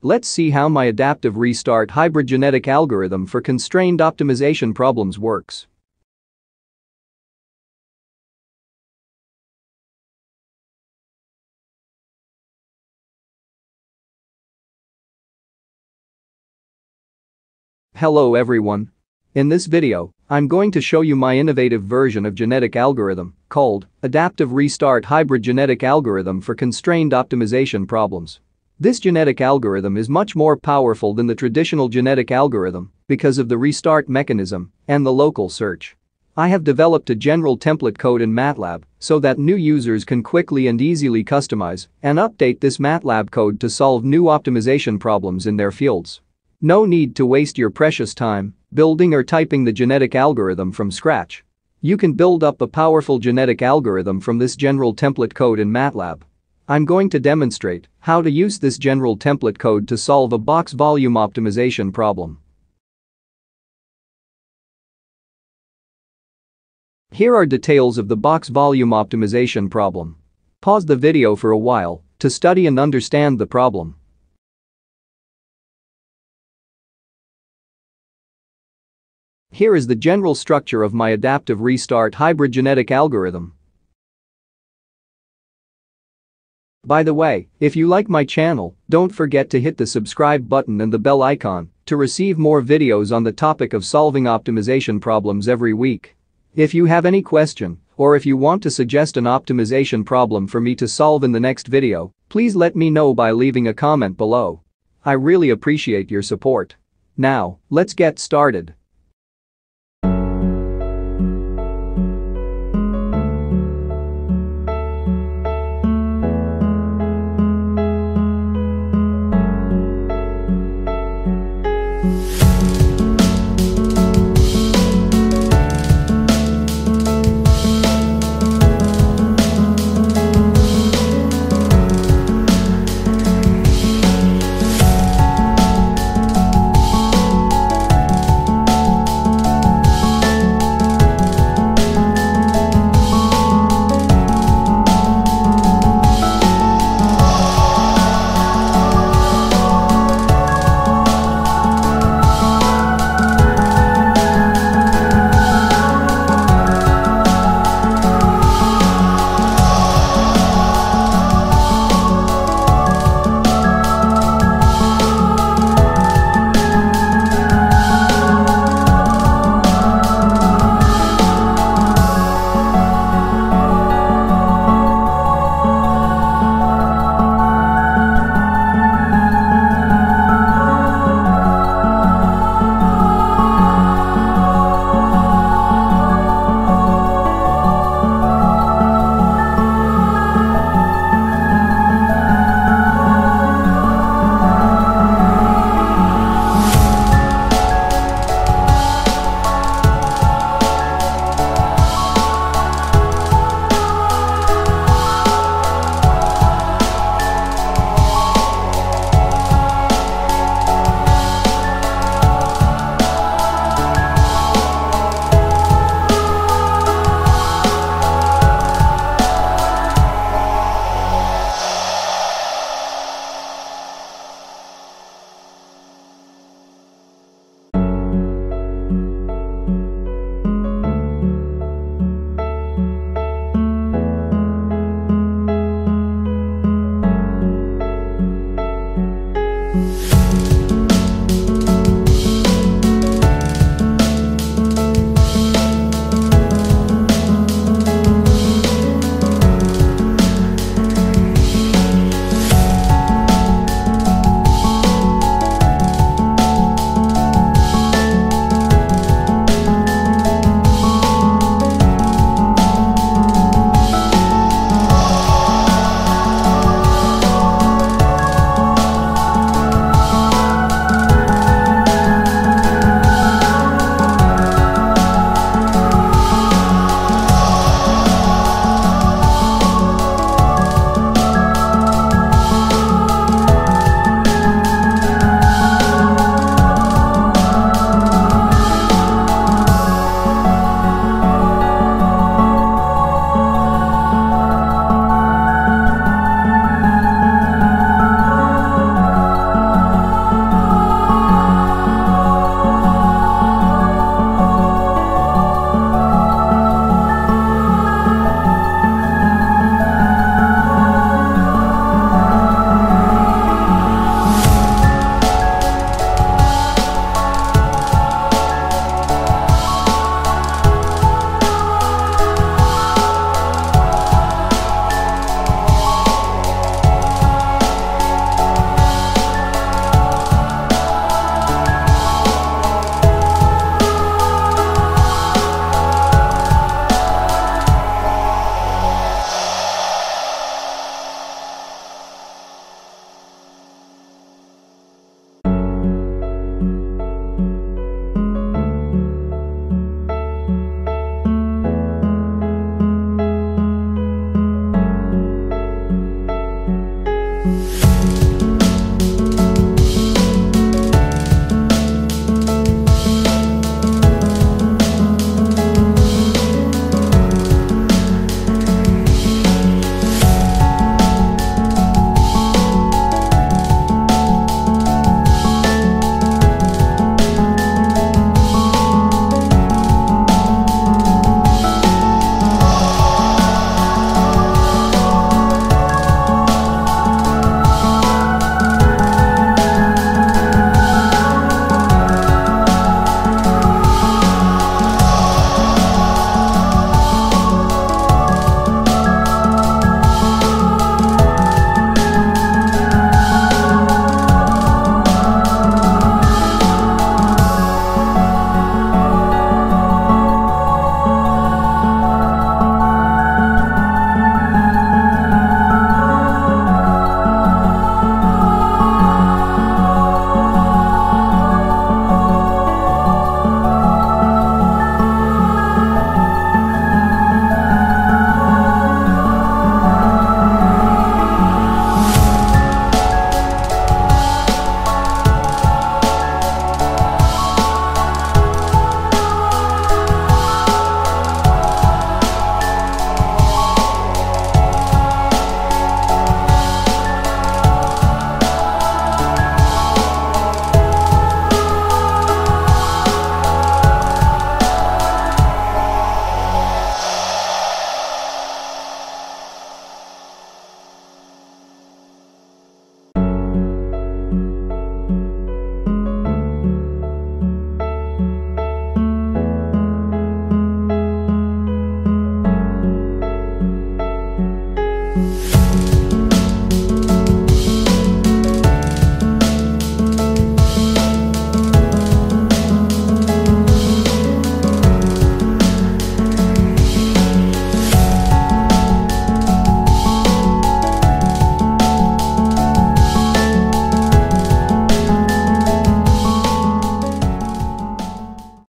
Let's see how my adaptive restart hybrid genetic algorithm for constrained optimization problems works. Hello everyone. In this video, I'm going to show you my innovative version of genetic algorithm called Adaptive Restart Hybrid Genetic Algorithm for Constrained Optimization Problems. This genetic algorithm is much more powerful than the traditional genetic algorithm because of the restart mechanism and the local search. I have developed a general template code in MATLAB so that new users can quickly and easily customize and update this MATLAB code to solve new optimization problems in their fields. No need to waste your precious time building or typing the genetic algorithm from scratch. You can build up a powerful genetic algorithm from this general template code in MATLAB. I'm going to demonstrate how to use this general template code to solve a box volume optimization problem. Here are details of the box volume optimization problem. Pause the video for a while to study and understand the problem. Here is the general structure of my adaptive restart hybrid genetic algorithm. By the way, if you like my channel, don't forget to hit the subscribe button and the bell icon to receive more videos on the topic of solving optimization problems every week. If you have any question, or if you want to suggest an optimization problem for me to solve in the next video, please let me know by leaving a comment below. I really appreciate your support. Now, let's get started.